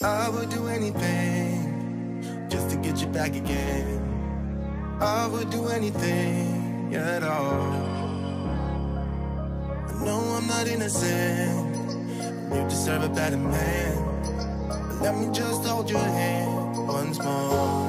I would do anything just to get you back again. I would do anything at all. I know I'm not innocent. You deserve a better man. But let me just hold your hand once more.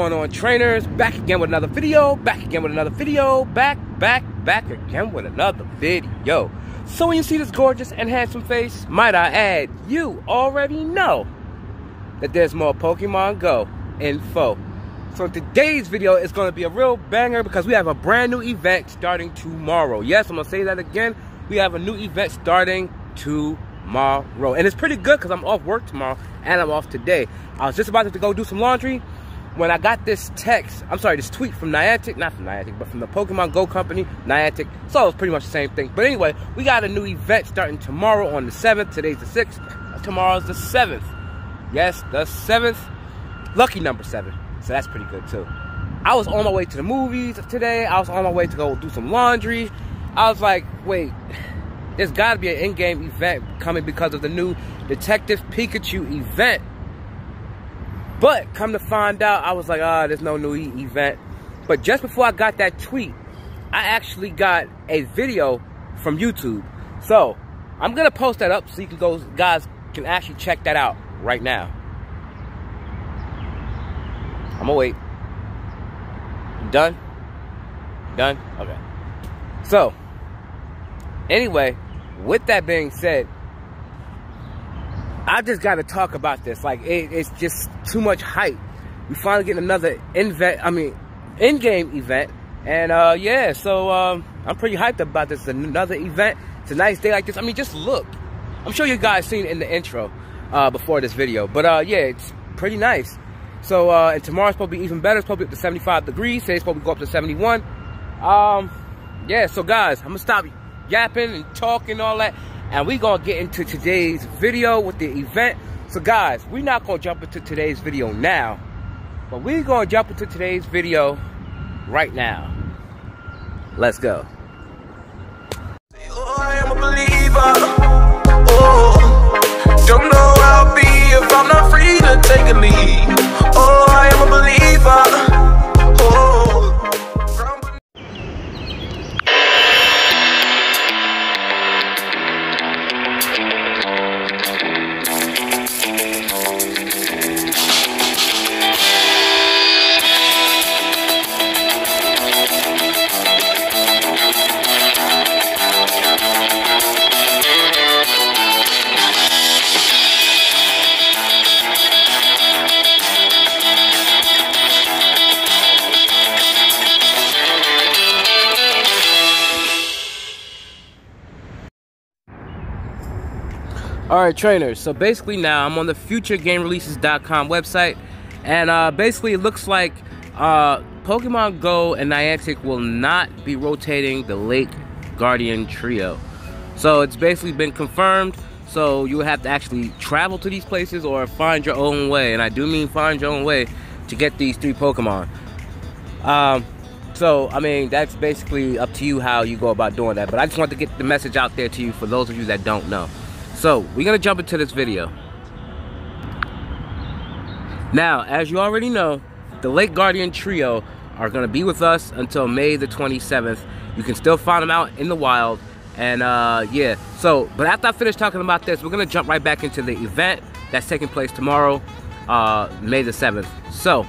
Going on, trainers? Back again with another video. Back again with another video. Back, back, back again with another video. So when you see this gorgeous and handsome face, might I add, you already know that there's more Pokemon Go info. So today's video is going to be a real banger because we have a brand new event starting tomorrow. Yes, I'm to say that again. We have a new event starting tomorrow. And it's pretty good because I'm off work tomorrow and I'm off today. I was just about to go do some laundry when I got this text, I'm sorry, this tweet from Niantic, not from Niantic, but from the Pokemon Go company, Niantic. So it's pretty much the same thing. But anyway, we got a new event starting tomorrow on the 7th. Today's the 6th. Tomorrow's the 7th. Yes, the 7th. Lucky number 7. So that's pretty good too. I was on my way to the movies today. I was on my way to go do some laundry. I was like, wait, there's got to be an in-game event coming because of the new Detective Pikachu event. But come to find out, I was like, ah, oh, there's no new e event. But just before I got that tweet, I actually got a video from YouTube. So I'm gonna post that up so you can go, guys can actually check that out right now. I'm gonna wait. Done? Done? Okay. So, anyway, with that being said, I just got to talk about this. Like, it, it's just too much hype. We finally get another event, I mean, in-game event. And, uh, yeah, so, um, I'm pretty hyped about this. Another event. It's a nice day like this. I mean, just look. I'm sure you guys seen in the intro, uh, before this video. But, uh, yeah, it's pretty nice. So, uh, and tomorrow's be even better. It's be up to 75 degrees. Today's to go up to 71. Um, yeah, so guys, I'm gonna stop yapping and talking and all that. And we're gonna get into today's video with the event. So guys, we're not gonna jump into today's video now, but we're gonna jump into today's video right now. Let's go. Oh, All right, trainers. So basically now I'm on the futuregamereleases.com website, and uh, basically it looks like uh, Pokemon Go and Niantic will not be rotating the Lake Guardian trio. So it's basically been confirmed. So you have to actually travel to these places or find your own way, and I do mean find your own way to get these three Pokemon. Um, so I mean that's basically up to you how you go about doing that. But I just want to get the message out there to you for those of you that don't know. So we're gonna jump into this video. Now, as you already know, the Lake Guardian Trio are gonna be with us until May the 27th. You can still find them out in the wild. And uh, yeah, so, but after I finish talking about this, we're gonna jump right back into the event that's taking place tomorrow, uh, May the 7th. So,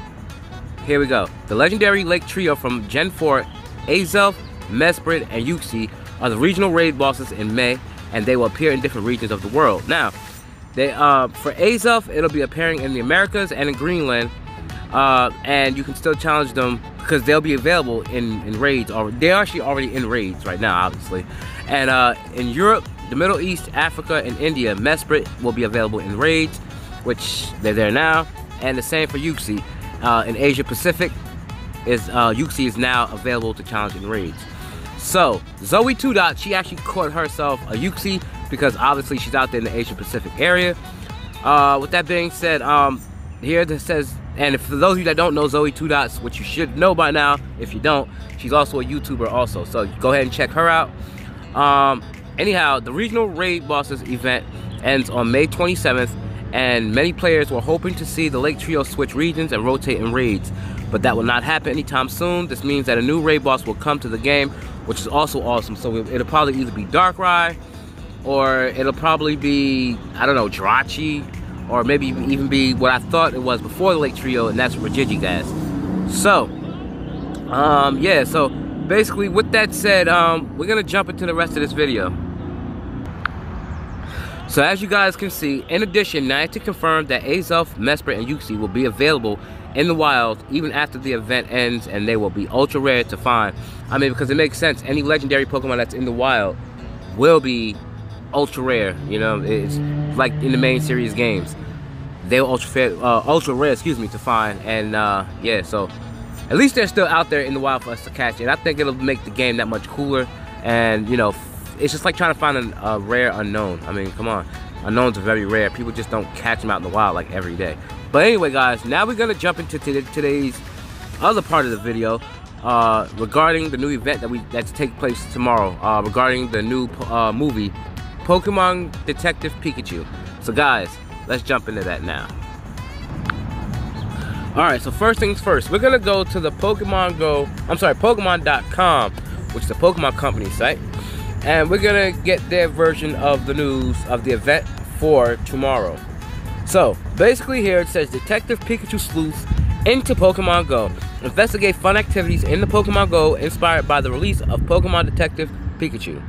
here we go. The legendary Lake Trio from Gen 4, Azelf, Mesprit, and Uxie are the regional raid bosses in May, and they will appear in different regions of the world. Now, they uh, for Azelf, it'll be appearing in the Americas and in Greenland, uh, and you can still challenge them because they'll be available in, in raids, or they're actually already in raids right now, obviously. And uh, in Europe, the Middle East, Africa, and India, Mesprit will be available in raids, which they're there now, and the same for Uxie. Uh, in Asia Pacific, is uh, Uxie is now available to challenge in raids. So, Zoe Two Dot, she actually caught herself a Uxie because obviously she's out there in the Asia Pacific area. Uh, with that being said, um, here it says, and for those of you that don't know Zoe Two Dots, which you should know by now, if you don't, she's also a YouTuber also. So go ahead and check her out. Um, anyhow, the regional raid bosses event ends on May 27th, and many players were hoping to see the Lake Trio switch regions and rotate in raids, but that will not happen anytime soon. This means that a new raid boss will come to the game, which is also awesome. So it'll probably either be Darkrai, or it'll probably be, I don't know, Jirachi, or maybe even be what I thought it was before the Lake Trio, and that's Regigigas. So, um, yeah, so basically with that said, um, we're gonna jump into the rest of this video. So as you guys can see, in addition, Niantic confirmed that Azelf, Mesprit, and Uxie will be available in the wild even after the event ends and they will be ultra rare to find. I mean, because it makes sense, any legendary Pokemon that's in the wild will be ultra rare, you know, it's like in the main series games. They're ultra, uh, ultra rare, excuse me, to find, and uh, yeah, so at least they're still out there in the wild for us to catch, and I think it'll make the game that much cooler, and you know, it's just like trying to find an, a rare Unown. I mean, come on, Unowns are very rare. People just don't catch them out in the wild like every day. But anyway, guys, now we're gonna jump into today's other part of the video uh, regarding the new event that we that's take place tomorrow. Uh, regarding the new uh, movie, Pokemon Detective Pikachu. So, guys, let's jump into that now. All right, so first things first, we're gonna go to the Pokemon Go. I'm sorry, Pokemon.com, which is the Pokemon company site and we're gonna get their version of the news of the event for tomorrow. So basically here it says Detective Pikachu sleuths into Pokemon Go. Investigate fun activities in the Pokemon Go inspired by the release of Pokemon Detective Pikachu.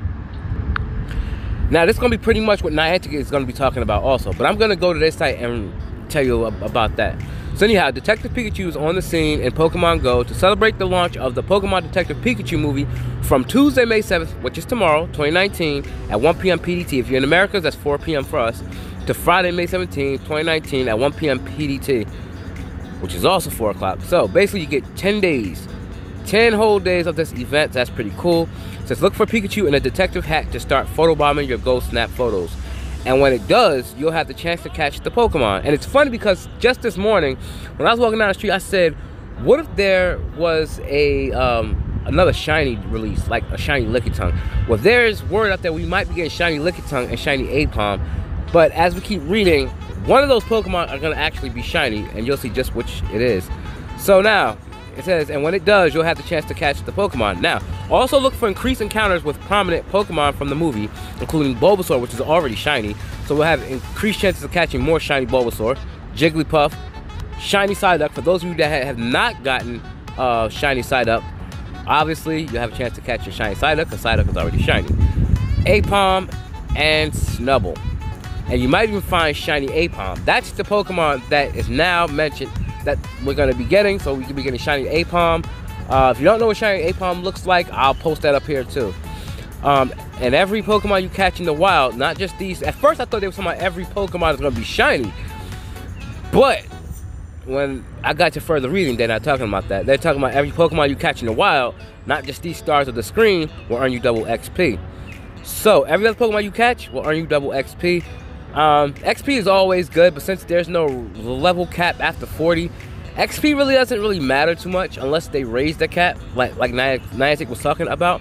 Now this is gonna be pretty much what Niantic is gonna be talking about also, but I'm gonna go to their site and tell you about that. So anyhow, Detective Pikachu is on the scene in Pokemon Go to celebrate the launch of the Pokemon Detective Pikachu movie from Tuesday, May 7th, which is tomorrow, 2019, at 1 p.m. PDT. If you're in America, that's 4 p.m. for us, to Friday, May 17th, 2019, at 1 p.m. PDT. which is also 4 o'clock. So basically, you get 10 days, 10 whole days of this event. That's pretty cool. Says look for Pikachu in a detective hat to start photobombing your Go Snap photos. And when it does, you'll have the chance to catch the Pokemon. And it's funny because just this morning, when I was walking down the street, I said, what if there was a um, another shiny release, like a shiny Lickitung? Well, there's word out there we might be getting shiny Lickitung and shiny Aipom. But as we keep reading, one of those Pokemon are going to actually be shiny, and you'll see just which it is. So now, it says, and when it does, you'll have the chance to catch the Pokemon. Now, also look for increased encounters with prominent Pokemon from the movie, including Bulbasaur, which is already shiny. So we'll have increased chances of catching more shiny Bulbasaur, Jigglypuff, shiny Psyduck. For those of you that have not gotten uh, shiny Psyduck, obviously you'll have a chance to catch your shiny Psyduck, because Psyduck is already shiny. Aipom and Snubbull. And you might even find shiny Aipom. That's the Pokemon that is now mentioned that we're going to be getting. So we could be getting shiny Aipom. Uh, if you don't know what shiny Aipom looks like, I'll post that up here too. Um, and every Pokemon you catch in the wild, not just these. At first, I thought they were talking about every Pokemon is going to be shiny. But when I got to further reading, they're not talking about that. They're talking about every Pokemon you catch in the wild, not just these stars of the screen, will earn you double XP. So every other Pokemon you catch will earn you double XP. Um, XP is always good, but since there's no level cap after 40, XP really doesn't really matter too much unless they raise the cap, like like Niantic was talking about.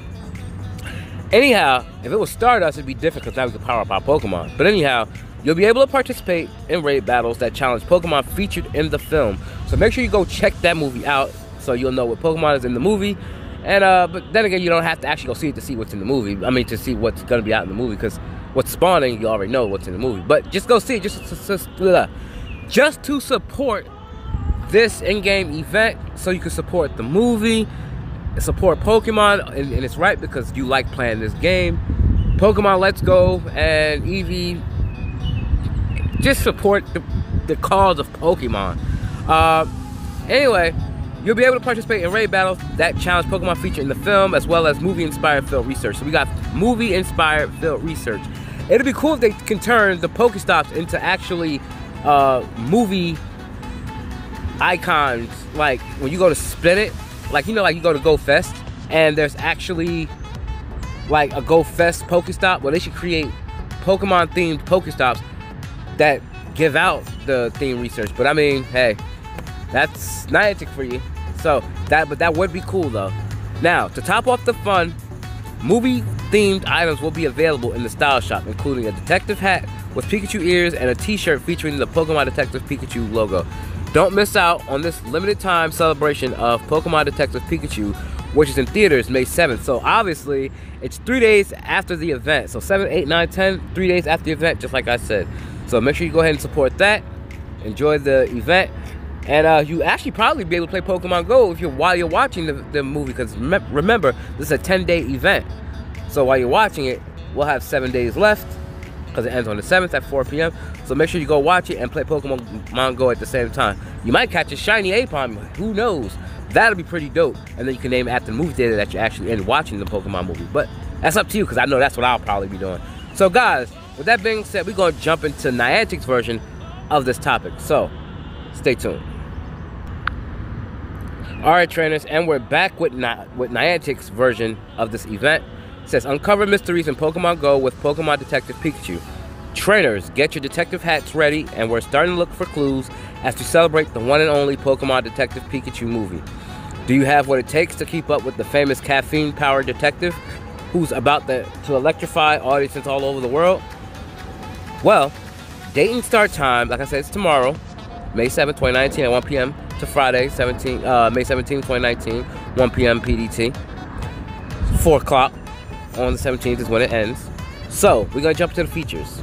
Anyhow, if it was Stardust, it'd be different because now we can power up our Pokemon. But anyhow, you'll be able to participate in raid battles that challenge Pokemon featured in the film. So make sure you go check that movie out so you'll know what Pokemon is in the movie. And uh, but then again, you don't have to actually go see it to see what's in the movie. I mean, to see what's gonna be out in the movie because what's spawning, you already know what's in the movie. But just go see it, just just, just to support this in-game event, so you can support the movie, support Pokemon, and, and it's right because you like playing this game. Pokemon Let's Go and Eevee. Just support the, the cause of Pokemon. Uh, anyway, You'll be able to participate in raid battles that challenge Pokemon featured in the film, as well as movie-inspired field research. So we got movie-inspired field research. It'd be cool if they can turn the Pokestops into actually uh, movie icons. Like when you go to split it, like you know, like you go to Go Fest, and there's actually like a Go Fest Pokestop. Well, they should create Pokemon-themed Pokestops that give out the theme research. But I mean, hey, that's Niantic for you. So that, but that would be cool though. Now, to top off the fun, movie-themed items will be available in the Style Shop, including a detective hat with Pikachu ears and a T-shirt featuring the Pokemon Detective Pikachu logo. Don't miss out on this limited time celebration of Pokemon Detective Pikachu, which is in theaters May 7th. So obviously, it's three days after the event. So 7, 8, 9, 10, three days after the event, just like I said. So make sure you go ahead and support that. Enjoy the event. And uh, you actually probably be able to play Pokemon Go if you're while you're watching the, the movie. Because remember, this is a 10 day event. So while you're watching it, we'll have seven days left because it ends on the 7th at 4 p.m. So make sure you go watch it and play Pokemon Go at the same time. You might catch a shiny Aipom. Who knows? That'll be pretty dope. And then you can name it after the movie theater that you're actually in watching the Pokemon movie. But that's up to you because I know that's what I'll probably be doing. So guys, with that being said, we're going to jump into Niantic's version of this topic. So stay tuned. All right, trainers, and we're back with Ni- with Niantic's version of this event. Says uncover mysteries in Pokemon Go with Pokemon Detective Pikachu. Trainers, get your detective hats ready, and we're starting to look for clues as to celebrate the one and only Pokemon Detective Pikachu movie. Do you have what it takes to keep up with the famous caffeine-powered detective who's about to, to electrify audiences all over the world? Well, date and start time, like I said, it's tomorrow, May 7, 2019 at 1 p.m to Friday, 17, uh, May 17, 2019, 1 p.m. PDT. 4 o'clock on the 17th is when it ends. So, we're to jump to the features.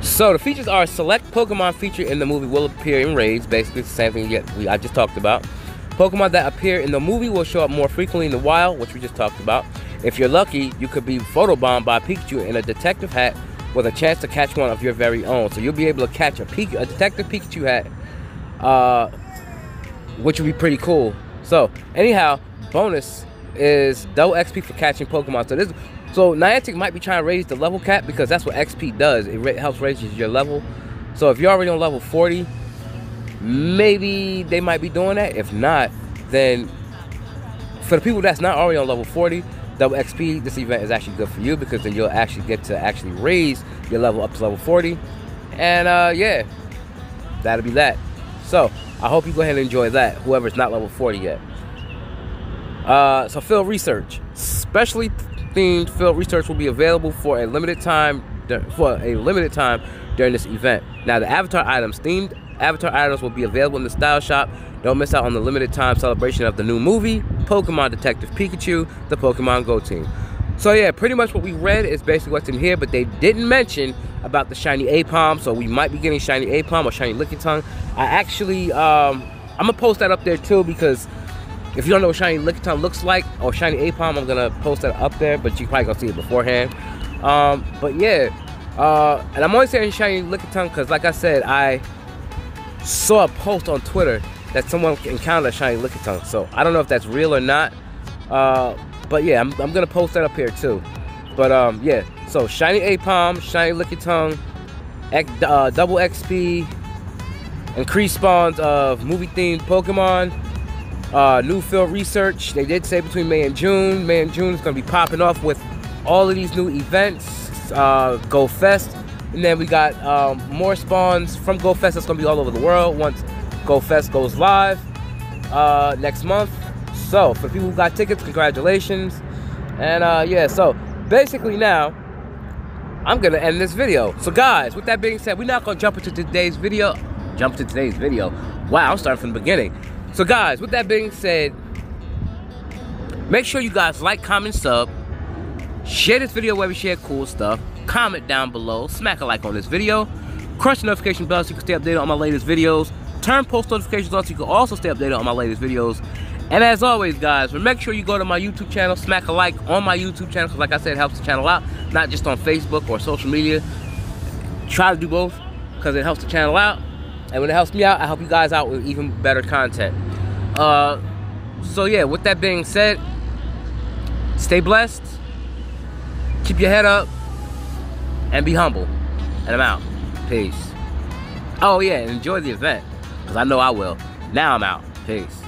So, the features are select Pokemon featured in the movie will appear in raids, basically the same thing I just talked about. Pokemon that appear in the movie will show up more frequently in the wild, which we just talked about. If you're lucky, you could be photobombed by Pikachu in a detective hat with a chance to catch one of your very own. So you'll be able to catch a, Pika, a detective Pikachu hat uh, which would be pretty cool. So, anyhow, bonus is double XP for catching Pokemon. So this, so Niantic might be trying to raise the level cap because that's what XP does. It helps raise your level. So if you're already on level 40, maybe they might be doing that. If not, then for the people that's not already on level 40, double XP, this event is actually good for you because then you'll actually get to actually raise your level up to level 40. And uh, yeah, that'll be that. So I hope you go ahead and enjoy that, whoever's not level 40 yet. Uh, so field research, specially themed field research will be available for a limited time for a limited time during this event. Now the avatar items, themed avatar items will be available in the style shop. Don't miss out on the limited time celebration of the new movie, Pokemon Detective Pikachu, the Pokemon Go team. So yeah, pretty much what we read is basically what's in here, but they didn't mention about the shiny Aipom, so we might be getting shiny Aipom or shiny Lickitung. I actually, um, I'm gonna post that up there too because if you don't know what shiny Lickitung looks like or shiny Aipom, I'm gonna post that up there, but you probably gonna see it beforehand. Um, but yeah, uh, and I'm only saying shiny Lickitung because, like I said, I saw a post on Twitter that someone encountered a shiny Lickitung. So I don't know if that's real or not. Uh, but yeah, I'm, I'm gonna post that up here too. But um, yeah, so shiny Aipom, shiny Lickitung, uh, double XP, increased spawns of movie themed Pokemon. Uh, new field research. They did say between May and June. May and June is gonna be popping off with all of these new events. Uh, Go Fest, and then we got um, more spawns from Go Fest that's gonna be all over the world once Go Fest goes live uh, next month. So for people who got tickets, congratulations. And uh, yeah, so basically now I'm gonna end this video. So guys, with that being said, we're not gonna jump into today's video. Jump to today's video. Wow, I'm starting from the beginning. So guys, with that being said, make sure you guys like, comment, sub. Share this video where we share cool stuff. Comment down below. Smack a like on this video. Crush the notification bell so you can stay updated on my latest videos. Turn post notifications on so you can also stay updated on my latest videos. And as always, guys, make sure you go to my YouTube channel, smack a like on my YouTube channel, because like I said, it helps the channel out, not just on Facebook or social media. Try to do both, because it helps the channel out. And when it helps me out, I help you guys out with even better content. Uh, so yeah, with that being said, stay blessed keep your head up, and be humble. And I'm out. Peace. Oh, yeah, enjoy the event. Because I know I will. Now I'm out. Peace.